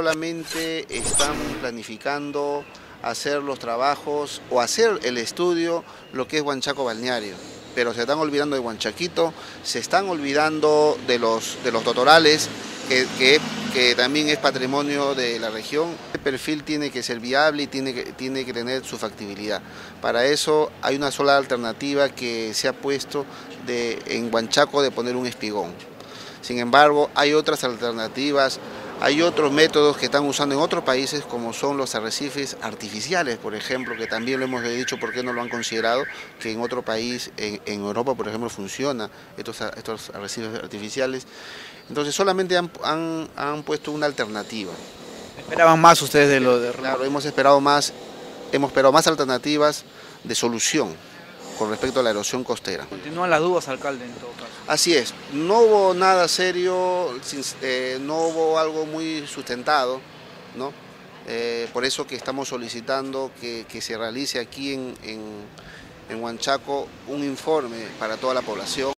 Solamente están planificando hacer los trabajos o hacer el estudio lo que es Huanchaco Balneario, pero se están olvidando de Huanchaquito, se están olvidando de los, de los totorales, que, que, también es patrimonio de la región. El perfil tiene que ser viable y tiene que, tiene que tener su factibilidad. Para eso hay una sola alternativa que se ha puesto de, en Huanchaco de poner un espigón. Sin embargo, hay otras alternativas hay otros métodos que están usando en otros países como son los arrecifes artificiales, por ejemplo, que también lo hemos dicho por qué no lo han considerado, que en otro país, en, Europa por ejemplo, funciona estos, estos arrecifes artificiales. Entonces solamente han, puesto una alternativa. ¿Esperaban más ustedes de lo de... Claro, hemos esperado más, hemos esperado más alternativas de solución con respecto a la erosión costera. Continúan las dudas, alcalde, en todo caso. Así es, no hubo nada serio, eh, no hubo algo muy sustentado, ¿no? Eh, por eso que estamos solicitando que, se realice aquí en, en Huanchaco un informe para toda la población.